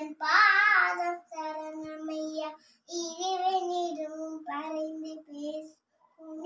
என் பாதம் சரணமையா. இறைவனிடம் பறைந்து பேசும்.